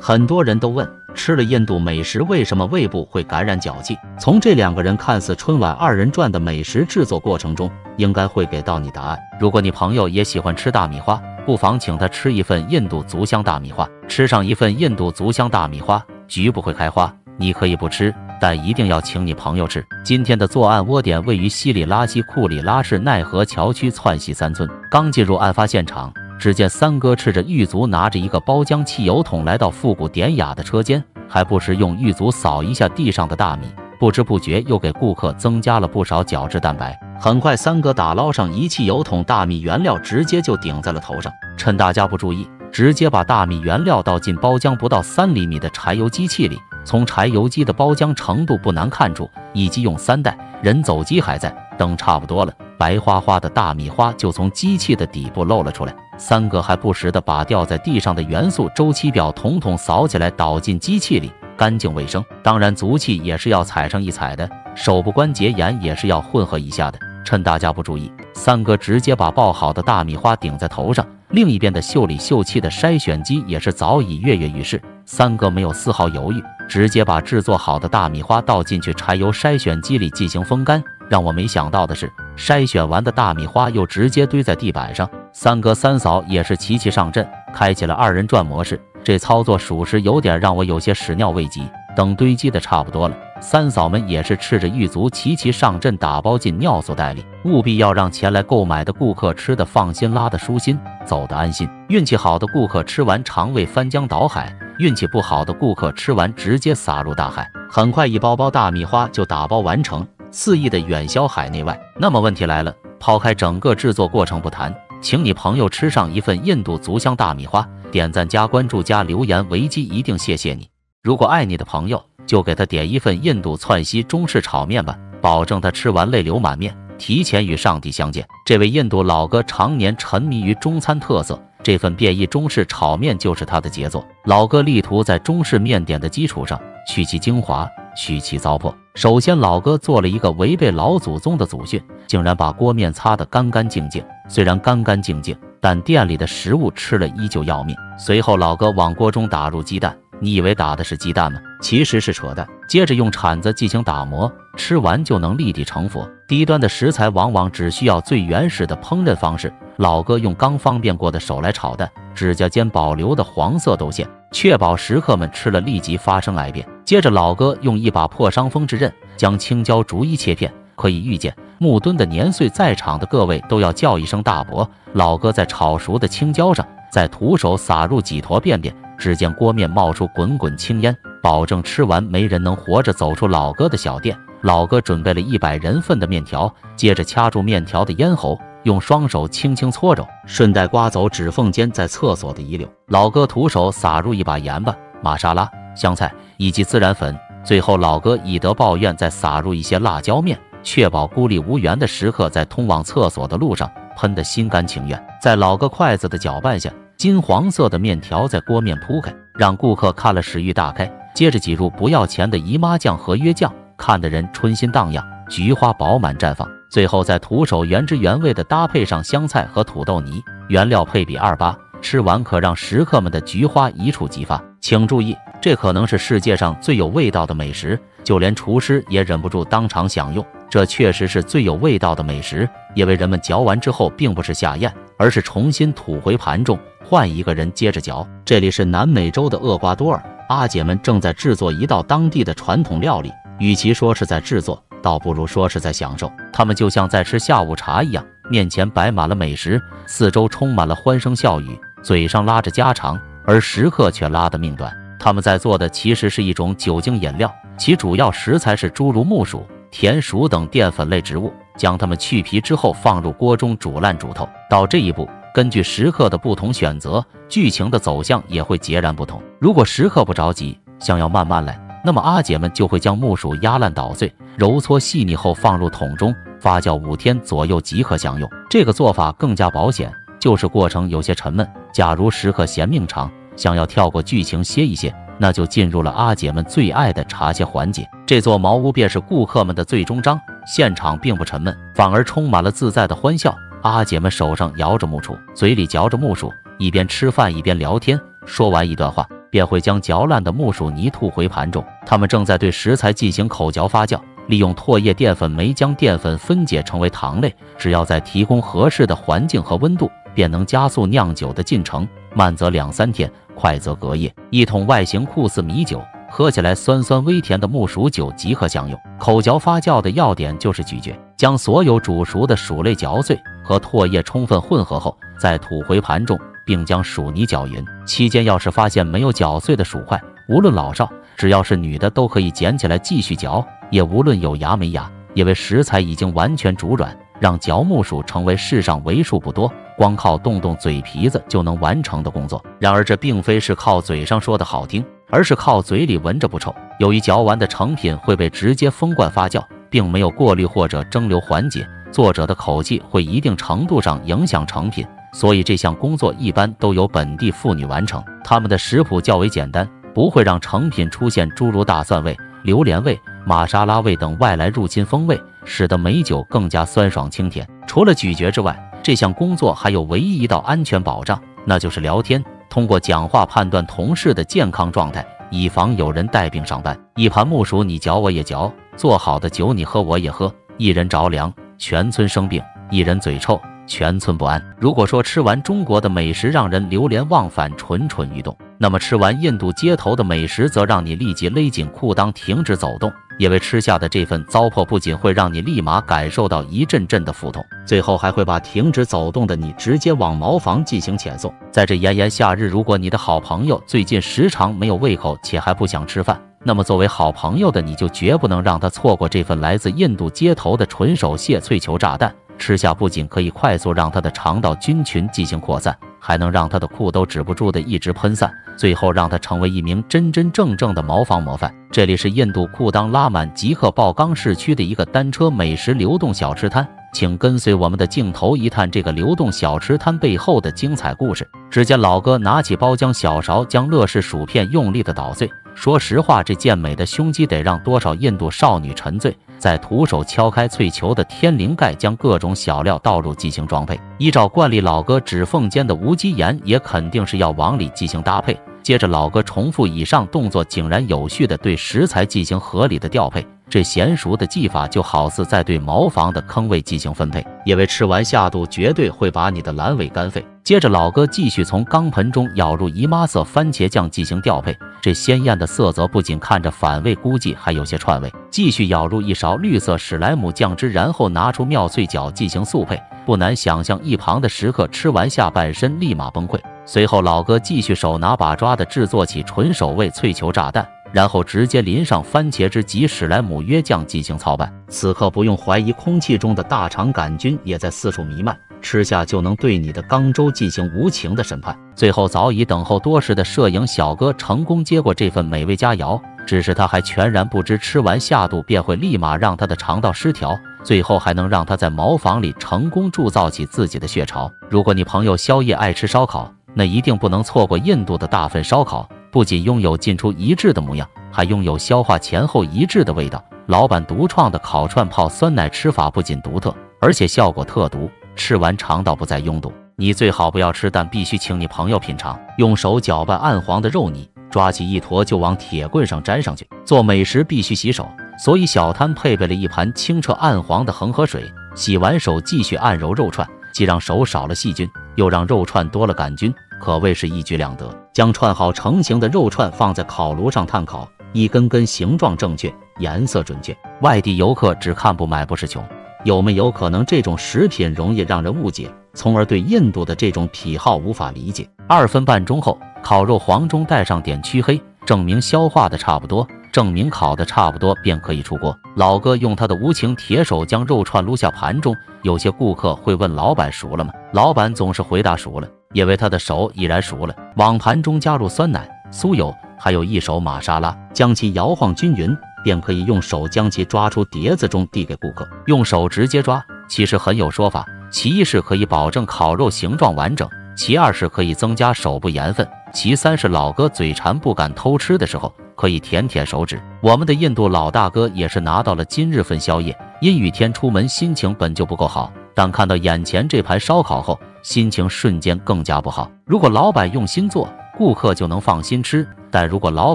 很多人都问，吃了印度美食为什么胃部会感染脚气？从这两个人看似春晚二人转的美食制作过程中，应该会给到你答案。如果你朋友也喜欢吃大米花，不妨请他吃一份印度足香大米花。吃上一份印度足香大米花，菊不会开花。你可以不吃，但一定要请你朋友吃。今天的作案窝点位于西里拉西库里拉市奈何桥区窜西三村。刚进入案发现场。只见三哥赤着玉足，拿着一个包浆汽油桶来到复古典雅的车间，还不时用玉足扫一下地上的大米，不知不觉又给顾客增加了不少角质蛋白。很快，三哥打捞上一汽油桶大米原料，直接就顶在了头上，趁大家不注意，直接把大米原料倒进包浆不到三厘米的柴油机器里。从柴油机的包浆程度不难看出，一机用三代，人走机还在，等差不多了，白花花的大米花就从机器的底部露了出来。三哥还不时地把掉在地上的元素周期表统统扫起来，倒进机器里，干净卫生。当然，足气也是要踩上一踩的，手部关节炎也是要混合一下的。趁大家不注意，三哥直接把爆好的大米花顶在头上。另一边的秀里秀气的筛选机也是早已跃跃欲试。三哥没有丝毫犹豫，直接把制作好的大米花倒进去柴油筛选机里进行风干。让我没想到的是，筛选完的大米花又直接堆在地板上。三哥三嫂也是齐齐上阵，开启了二人转模式。这操作属实有点让我有些始料未及。等堆积的差不多了，三嫂们也是赤着玉足齐齐上阵，打包进尿素袋里，务必要让前来购买的顾客吃的放心，拉的舒心，走的安心。运气好的顾客吃完肠胃翻江倒海，运气不好的顾客吃完直接撒入大海。很快，一包包大米花就打包完成，肆意的远销海内外。那么问题来了，抛开整个制作过程不谈。请你朋友吃上一份印度足香大米花，点赞加关注加留言，维基一定谢谢你。如果爱你的朋友，就给他点一份印度窜稀中式炒面吧，保证他吃完泪流满面，提前与上帝相见。这位印度老哥常年沉迷于中餐特色，这份变异中式炒面就是他的杰作。老哥力图在中式面点的基础上取其精华，去其糟粕。首先，老哥做了一个违背老祖宗的祖训，竟然把锅面擦得干干净净。虽然干干净净，但店里的食物吃了依旧要命。随后，老哥往锅中打入鸡蛋，你以为打的是鸡蛋吗？其实是扯淡。接着用铲子进行打磨，吃完就能立地成佛。低端的食材往往只需要最原始的烹饪方式。老哥用刚方便过的手来炒蛋，指甲间保留的黄色豆馅，确保食客们吃了立即发生癌变。接着，老哥用一把破伤风之刃将青椒逐一切片。可以预见，木墩的年岁，在场的各位都要叫一声大伯。老哥在炒熟的青椒上再徒手撒入几坨便便，只见锅面冒出滚滚青烟，保证吃完没人能活着走出老哥的小店。老哥准备了一百人份的面条，接着掐住面条的咽喉，用双手轻轻搓揉，顺带刮走指缝间在厕所的遗留。老哥徒手撒入一把盐巴、玛莎拉。香菜以及孜然粉，最后老哥以德报怨，再撒入一些辣椒面，确保孤立无援的食客在通往厕所的路上喷得心甘情愿。在老哥筷子的搅拌下，金黄色的面条在锅面铺开，让顾客看了食欲大开。接着挤入不要钱的姨妈酱和约酱，看得人春心荡漾，菊花饱满绽放。最后再徒手原汁原味的搭配上香菜和土豆泥，原料配比二八，吃完可让食客们的菊花一触即发。请注意。这可能是世界上最有味道的美食，就连厨师也忍不住当场享用。这确实是最有味道的美食，因为人们嚼完之后并不是下咽，而是重新吐回盘中，换一个人接着嚼。这里是南美洲的厄瓜多尔，阿姐们正在制作一道当地的传统料理，与其说是在制作，倒不如说是在享受。他们就像在吃下午茶一样，面前摆满了美食，四周充满了欢声笑语，嘴上拉着家常，而食客却拉得命短。他们在做的其实是一种酒精饮料，其主要食材是诸如木薯、甜薯等淀粉类植物。将它们去皮之后放入锅中煮烂煮透。到这一步，根据食客的不同选择，剧情的走向也会截然不同。如果食客不着急，想要慢慢来，那么阿姐们就会将木薯压烂捣碎，揉搓细腻后放入桶中发酵五天左右即可享用。这个做法更加保险，就是过程有些沉闷。假如食客嫌命长，想要跳过剧情歇一歇，那就进入了阿姐们最爱的茶歇环节。这座茅屋便是顾客们的最终章，现场并不沉闷，反而充满了自在的欢笑。阿姐们手上摇着木杵，嘴里嚼着木薯，一边吃饭一边聊天。说完一段话，便会将嚼烂的木薯泥吐回盘中。他们正在对食材进行口嚼发酵，利用唾液淀粉酶将淀粉分解成为糖类。只要在提供合适的环境和温度，便能加速酿酒的进程，慢则两三天，快则隔夜。一桶外形酷似米酒。喝起来酸酸微甜的木薯酒即可享用。口嚼发酵的要点就是咀嚼，将所有煮熟的薯类嚼碎，和唾液充分混合后，再吐回盘中，并将薯泥搅匀。期间要是发现没有搅碎的薯块，无论老少，只要是女的都可以捡起来继续嚼，也无论有牙没牙，因为食材已经完全煮软，让嚼木薯成为世上为数不多光靠动动嘴皮子就能完成的工作。然而这并非是靠嘴上说的好听。而是靠嘴里闻着不臭。由于嚼完的成品会被直接封罐发酵，并没有过滤或者蒸馏环节，作者的口气会一定程度上影响成品，所以这项工作一般都由本地妇女完成。他们的食谱较为简单，不会让成品出现诸如大蒜味、榴莲味、玛莎拉味等外来入侵风味，使得美酒更加酸爽清甜。除了咀嚼之外，这项工作还有唯一一道安全保障，那就是聊天。通过讲话判断同事的健康状态，以防有人带病上班。一盘木薯你嚼我也嚼，做好的酒你喝我也喝，一人着凉，全村生病；一人嘴臭，全村不安。如果说吃完中国的美食让人流连忘返、蠢蠢欲动，那么吃完印度街头的美食则让你立即勒紧裤裆，停止走动。因为吃下的这份糟粕，不仅会让你立马感受到一阵阵的腹痛，最后还会把停止走动的你直接往茅房进行遣送。在这炎炎夏日，如果你的好朋友最近时常没有胃口且还不想吃饭，那么作为好朋友的你就绝不能让他错过这份来自印度街头的纯手蟹脆球炸弹。吃下不仅可以快速让他的肠道菌群进行扩散。还能让他的裤兜止不住的一直喷散，最后让他成为一名真真正正的茅房模范。这里是印度裤裆拉满即刻爆冈市区的一个单车美食流动小吃摊，请跟随我们的镜头一探这个流动小吃摊背后的精彩故事。只见老哥拿起包浆小勺，将乐事薯片用力的捣碎。说实话，这健美的胸肌得让多少印度少女沉醉。再徒手敲开脆球的天灵盖，将各种小料倒入进行装配。依照惯例，老哥指缝间的无机盐也肯定是要往里进行搭配。接着，老哥重复以上动作，井然有序地对食材进行合理的调配。这娴熟的技法就好似在对茅房的坑位进行分配，因为吃完下肚绝对会把你的阑尾干废。接着，老哥继续从缸盆中舀入姨妈色番茄酱进行调配，这鲜艳的色泽不仅看着反胃，估计还有些串味。继续舀入一勺绿色史莱姆酱汁，然后拿出妙脆角进行速配。不难想象，一旁的食客吃完下半身立马崩溃。随后，老哥继续手拿把抓的制作起纯手味脆球炸弹。然后直接淋上番茄汁及史莱姆约酱进行操办。此刻不用怀疑，空气中的大肠杆菌也在四处弥漫，吃下就能对你的肛周进行无情的审判。最后，早已等候多时的摄影小哥成功接过这份美味佳肴，只是他还全然不知，吃完下肚便会立马让他的肠道失调，最后还能让他在茅房里成功铸造起自己的血巢。如果你朋友宵夜爱吃烧烤，那一定不能错过印度的大份烧烤。不仅拥有进出一致的模样，还拥有消化前后一致的味道。老板独创的烤串泡酸奶吃法不仅独特，而且效果特毒，吃完肠道不再拥堵。你最好不要吃，但必须请你朋友品尝。用手搅拌暗黄的肉泥，抓起一坨就往铁棍上粘上去。做美食必须洗手，所以小摊配备了一盘清澈暗黄的恒河水。洗完手继续按揉肉串，既让手少了细菌，又让肉串多了杆菌。可谓是一举两得。将串好成型的肉串放在烤炉上炭烤，一根根形状正确，颜色准确。外地游客只看不买不是穷。有没有可能这种食品容易让人误解，从而对印度的这种癖好无法理解？二分半钟后，烤肉黄中带上点黢黑，证明消化的差不多，证明烤的差不多，便可以出锅。老哥用他的无情铁手将肉串撸下盘中。有些顾客会问老板熟了吗？老板总是回答熟了。因为他的手已然熟了，往盘中加入酸奶、酥油，还有一手玛莎拉，将其摇晃均匀，便可以用手将其抓出碟子中递给顾客。用手直接抓，其实很有说法。其一是可以保证烤肉形状完整，其二是可以增加手部盐分，其三是老哥嘴馋不敢偷吃的时候，可以舔舔手指。我们的印度老大哥也是拿到了今日份宵夜，阴雨天出门心情本就不够好，但看到眼前这盘烧烤后。心情瞬间更加不好。如果老板用心做，顾客就能放心吃。但如果老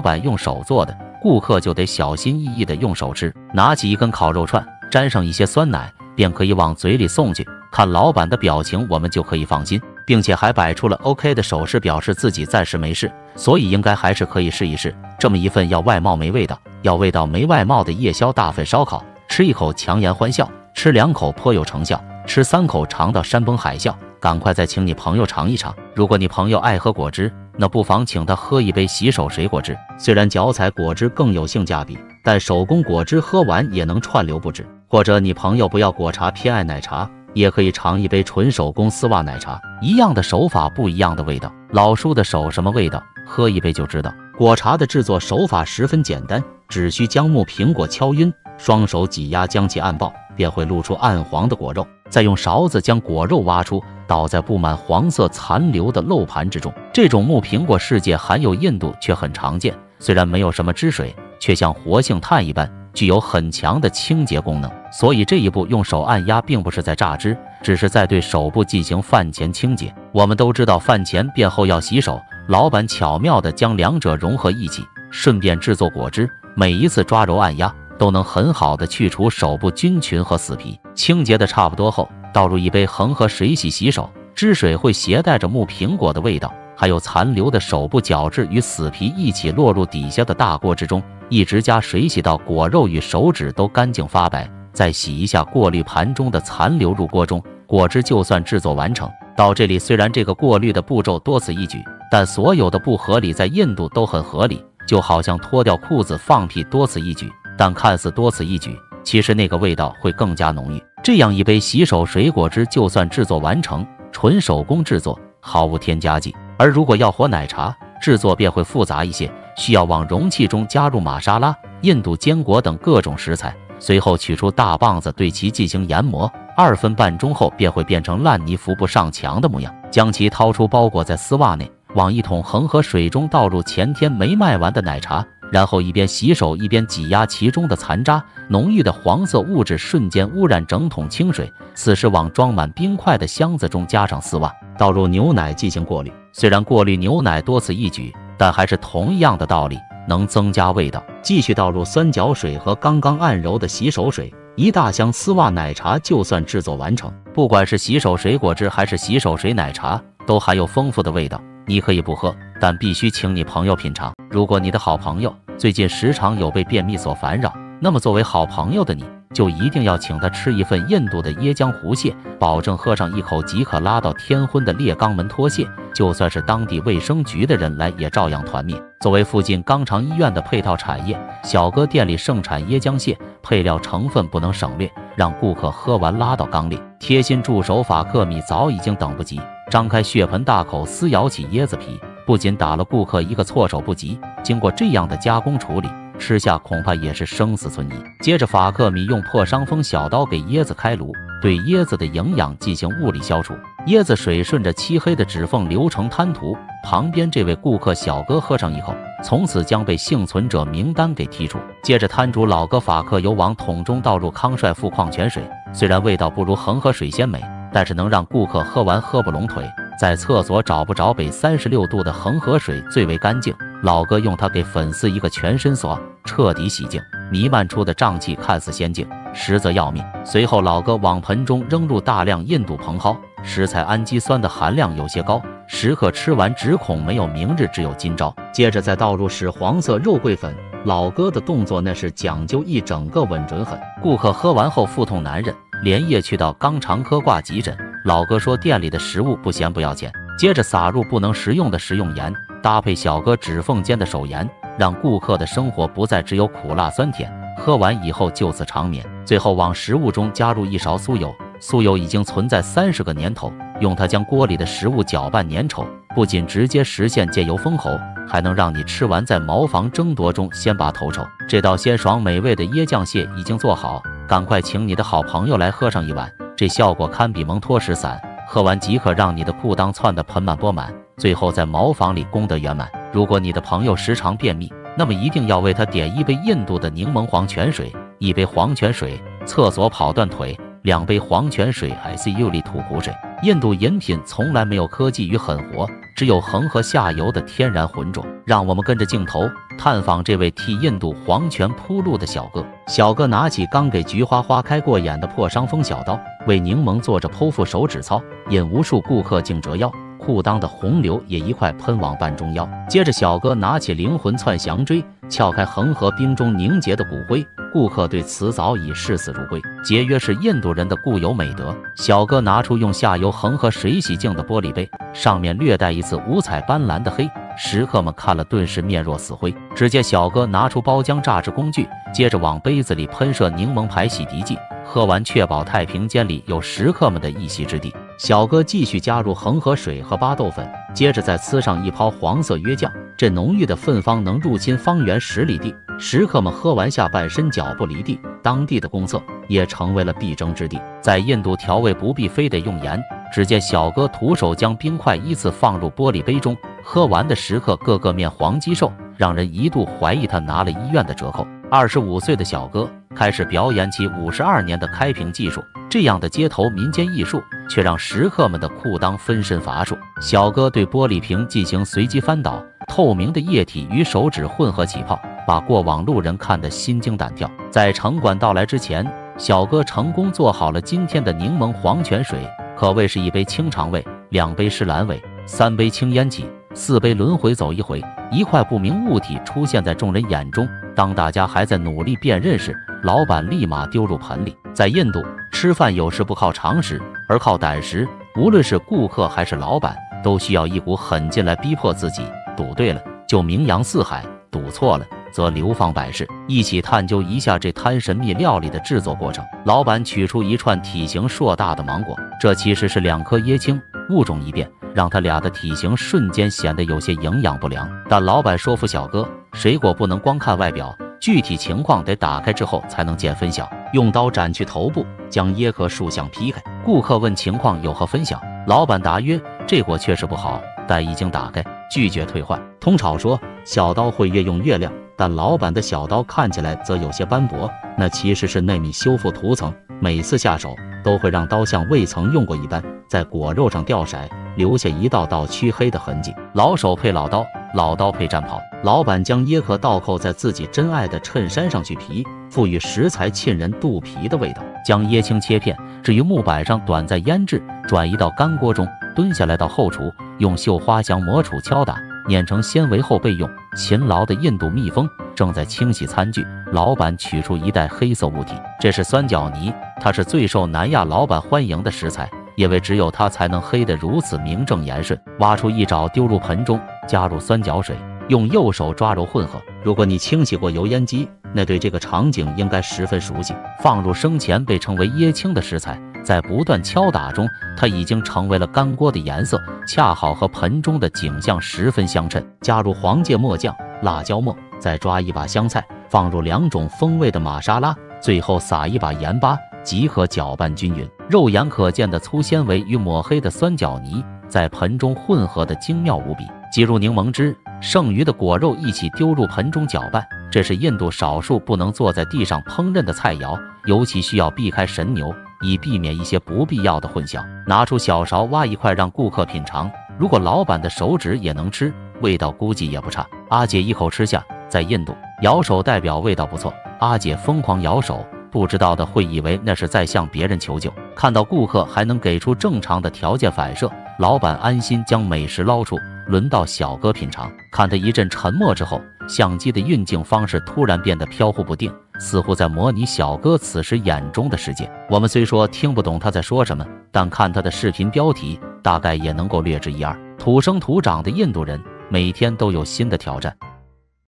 板用手做的，顾客就得小心翼翼地用手吃。拿起一根烤肉串，沾上一些酸奶，便可以往嘴里送去。看老板的表情，我们就可以放心，并且还摆出了 OK 的手势，表示自己暂时没事。所以应该还是可以试一试这么一份要外貌没味道，要味道没外貌的夜宵大份烧烤。吃一口强颜欢笑，吃两口颇有成效，吃三口尝到山崩海啸。赶快再请你朋友尝一尝。如果你朋友爱喝果汁，那不妨请他喝一杯洗手水果汁。虽然脚踩果汁更有性价比，但手工果汁喝完也能串流不止。或者你朋友不要果茶，偏爱奶茶，也可以尝一杯纯手工丝袜奶茶。一样的手法，不一样的味道。老叔的手什么味道？喝一杯就知道。果茶的制作手法十分简单，只需将木苹果敲晕，双手挤压将其按爆，便会露出暗黄的果肉。再用勺子将果肉挖出。倒在布满黄色残留的漏盘之中。这种木苹果世界含有印度却很常见，虽然没有什么汁水，却像活性炭一般，具有很强的清洁功能。所以这一步用手按压，并不是在榨汁，只是在对手部进行饭前清洁。我们都知道饭前便后要洗手，老板巧妙地将两者融合一起，顺便制作果汁。每一次抓揉按压，都能很好的去除手部菌群和死皮。清洁的差不多后。倒入一杯恒河水洗洗手，汁水会携带着木苹果的味道，还有残留的手部角质与死皮一起落入底下的大锅之中，一直加水洗到果肉与手指都干净发白，再洗一下过滤盘中的残留入锅中，果汁就算制作完成。到这里，虽然这个过滤的步骤多此一举，但所有的不合理在印度都很合理，就好像脱掉裤子放屁多此一举，但看似多此一举，其实那个味道会更加浓郁。这样一杯洗手水果汁，就算制作完成，纯手工制作，毫无添加剂。而如果要和奶茶，制作便会复杂一些，需要往容器中加入玛莎拉、印度坚果等各种食材，随后取出大棒子对其进行研磨，二分半钟后便会变成烂泥扶不上墙的模样。将其掏出，包裹在丝袜内，往一桶恒河水中倒入前天没卖完的奶茶。然后一边洗手一边挤压其中的残渣，浓郁的黄色物质瞬间污染整桶清水。此时往装满冰块的箱子中加上丝袜，倒入牛奶进行过滤。虽然过滤牛奶多此一举，但还是同样的道理，能增加味道。继续倒入酸角水和刚刚按揉的洗手水，一大箱丝袜奶茶就算制作完成。不管是洗手水果汁还是洗手水奶茶，都含有丰富的味道。你可以不喝，但必须请你朋友品尝。如果你的好朋友，最近时常有被便秘所烦扰，那么作为好朋友的你，就一定要请他吃一份印度的椰浆湖蟹，保证喝上一口即可拉到天昏的烈肛门脱蟹。就算是当地卫生局的人来，也照样团灭。作为附近肛肠医院的配套产业，小哥店里盛产椰浆蟹，配料成分不能省略，让顾客喝完拉到肛里。贴心助手法克米早已经等不及，张开血盆大口撕咬起椰子皮。不仅打了顾客一个措手不及，经过这样的加工处理，吃下恐怕也是生死存疑。接着，法克米用破伤风小刀给椰子开颅，对椰子的营养进行物理消除。椰子水顺着漆黑的指缝流成滩涂。旁边这位顾客小哥喝上一口，从此将被幸存者名单给剔除。接着，摊主老哥法克由往桶中倒入康帅富矿泉水，虽然味道不如恒河水鲜美，但是能让顾客喝完喝不拢腿。在厕所找不着北三十六度的恒河水最为干净，老哥用它给粉丝一个全身锁，彻底洗净。弥漫出的瘴气看似仙境，实则要命。随后，老哥往盆中扔入大量印度蓬蒿，食材氨基酸的含量有些高，食客吃完只恐没有明日，只有今朝。接着再倒入屎黄色肉桂粉，老哥的动作那是讲究一整个稳准狠。顾客喝完后腹痛难忍，连夜去到肛肠科挂急诊。老哥说店里的食物不咸不要钱，接着撒入不能食用的食用盐，搭配小哥指缝间的手盐，让顾客的生活不再只有苦辣酸甜。喝完以后就此长眠。最后往食物中加入一勺酥油，酥油已经存在三十个年头，用它将锅里的食物搅拌粘稠，不仅直接实现借油封喉，还能让你吃完在茅房争夺中先拔头筹。这道鲜爽美味的椰酱蟹已经做好，赶快请你的好朋友来喝上一碗。这效果堪比蒙脱石散，喝完即可让你的裤裆窜得盆满钵满，最后在茅房里功德圆满。如果你的朋友时常便秘，那么一定要为他点一杯印度的柠檬黄泉水，一杯黄泉水，厕所跑断腿，两杯黄泉水，ICU 里吐苦水。印度饮品从来没有科技与狠活，只有恒河下游的天然浑浊。让我们跟着镜头探访这位替印度黄泉铺路的小哥。小哥拿起刚给菊花花开过眼的破伤风小刀，为柠檬做着剖腹手指操，引无数顾客竟折腰。裤裆的洪流也一块喷往半中腰。接着，小哥拿起灵魂窜祥锥，撬开恒河冰中凝结的骨灰。顾客对此早已视死如归。节约是印度人的固有美德。小哥拿出用下游恒河水洗净的玻璃杯，上面略带一次五彩斑斓的黑。食客们看了，顿时面若死灰。只见小哥拿出包浆榨汁工具，接着往杯子里喷射柠檬牌洗涤剂。喝完，确保太平间里有食客们的一席之地。小哥继续加入恒河水和巴豆粉，接着再呲上一泡黄色约酱。这浓郁的芬芳能入侵方圆十里地。食客们喝完，下半身脚不离地。当地的公厕也成为了必争之地。在印度，调味不必非得用盐。只见小哥徒手将冰块依次放入玻璃杯中，喝完的食客个个面黄肌瘦，让人一度怀疑他拿了医院的折扣。二十五岁的小哥开始表演起五十二年的开瓶技术。这样的街头民间艺术，却让食客们的裤裆分身乏术。小哥对玻璃瓶进行随机翻倒，透明的液体与手指混合起泡，把过往路人看得心惊胆跳。在城管到来之前，小哥成功做好了今天的柠檬黄泉水，可谓是一杯清肠胃，两杯是阑尾，三杯清烟气，四杯轮回走一回。一块不明物体出现在众人眼中，当大家还在努力辨认时，老板立马丢入盆里。在印度。吃饭有时不靠常识，而靠胆识。无论是顾客还是老板，都需要一股狠劲来逼迫自己。赌对了就名扬四海，赌错了则流芳百世。一起探究一下这摊神秘料理的制作过程。老板取出一串体型硕大的芒果，这其实是两颗椰青。物种一变，让他俩的体型瞬间显得有些营养不良。但老板说服小哥，水果不能光看外表。具体情况得打开之后才能见分晓。用刀斩去头部，将椰壳竖向劈开。顾客问情况有何分晓，老板答曰：这果确实不好，但已经打开，拒绝退换。通常说小刀会越用越亮，但老板的小刀看起来则有些斑驳，那其实是内米修复涂层。每次下手都会让刀像未曾用过一般，在果肉上掉色，留下一道道黢黑的痕迹。老手配老刀。老刀配战袍，老板将椰壳倒扣在自己真爱的衬衫上去皮，赋予食材沁人肚皮的味道。将椰青切片，置于木板上短暂腌制，转移到干锅中。蹲下来到后厨，用绣花香磨杵敲打，碾成纤维后备用。勤劳的印度蜜蜂正在清洗餐具，老板取出一袋黑色物体，这是酸角泥，它是最受南亚老板欢迎的食材。因为只有它才能黑得如此名正言顺。挖出一爪，丢入盆中，加入酸角水，用右手抓揉混合。如果你清洗过油烟机，那对这个场景应该十分熟悉。放入生前被称为椰青的食材，在不断敲打中，它已经成为了干锅的颜色，恰好和盆中的景象十分相称。加入黄芥末酱、辣椒末，再抓一把香菜，放入两种风味的玛莎拉，最后撒一把盐巴。即可搅拌均匀，肉眼可见的粗纤维与抹黑的酸角泥在盆中混合的精妙无比。挤入柠檬汁，剩余的果肉一起丢入盆中搅拌。这是印度少数不能坐在地上烹饪的菜肴，尤其需要避开神牛，以避免一些不必要的混淆。拿出小勺挖一块让顾客品尝，如果老板的手指也能吃，味道估计也不差。阿姐一口吃下，在印度摇手代表味道不错。阿姐疯狂摇手。不知道的会以为那是在向别人求救。看到顾客还能给出正常的条件反射，老板安心将美食捞出。轮到小哥品尝，看他一阵沉默之后，相机的运镜方式突然变得飘忽不定，似乎在模拟小哥此时眼中的世界。我们虽说听不懂他在说什么，但看他的视频标题，大概也能够略知一二。土生土长的印度人，每天都有新的挑战。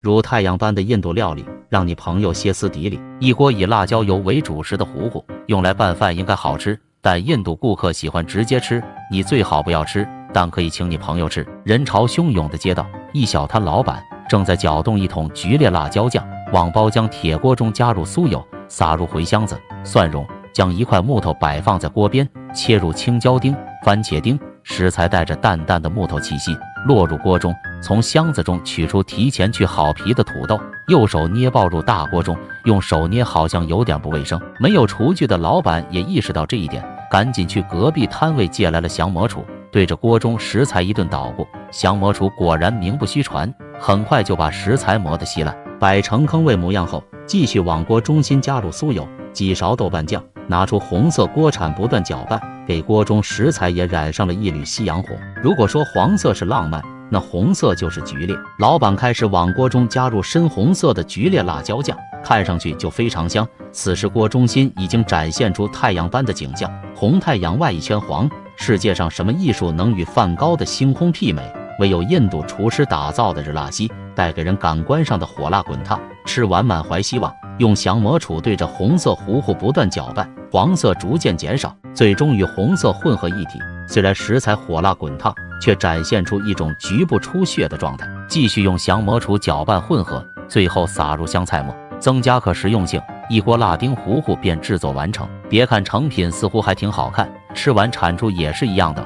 如太阳般的印度料理，让你朋友歇斯底里。一锅以辣椒油为主食的糊糊，用来拌饭应该好吃，但印度顾客喜欢直接吃，你最好不要吃，但可以请你朋友吃。人潮汹涌的街道，一小摊老板正在搅动一桶菊烈辣椒酱，往包浆铁锅中加入酥油，撒入茴香子、蒜蓉，将一块木头摆放在锅边，切入青椒丁、番茄丁，食材带着淡淡的木头气息。落入锅中，从箱子中取出提前去好皮的土豆，右手捏爆入大锅中，用手捏好像有点不卫生。没有厨具的老板也意识到这一点，赶紧去隔壁摊位借来了降魔杵，对着锅中食材一顿捣鼓。降魔杵果然名不虚传，很快就把食材磨得稀烂，摆成坑位模样后，继续往锅中心加入酥油，几勺豆瓣酱，拿出红色锅铲不断搅拌。给锅中食材也染上了一缕夕阳红。如果说黄色是浪漫，那红色就是剧烈。老板开始往锅中加入深红色的剧烈辣椒酱，看上去就非常香。此时锅中心已经展现出太阳般的景象，红太阳外一圈黄。世界上什么艺术能与梵高的星空媲美？唯有印度厨师打造的热辣鸡，带给人感官上的火辣滚烫。吃完满怀希望，用降魔杵对着红色糊糊不断搅拌，黄色逐渐减少。最终与红色混合一体，虽然食材火辣滚烫，却展现出一种局部出血的状态。继续用降魔杵搅拌混合，最后撒入香菜末，增加可食用性。一锅辣丁糊糊便制作完成。别看成品似乎还挺好看，吃完产出也是一样的，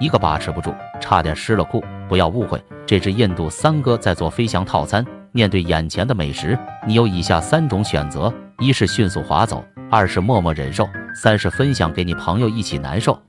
一个把持不住，差点湿了裤。不要误会，这只印度三哥在做飞翔套餐。面对眼前的美食，你有以下三种选择：一是迅速划走。二是默默忍受，三是分享给你朋友一起难受。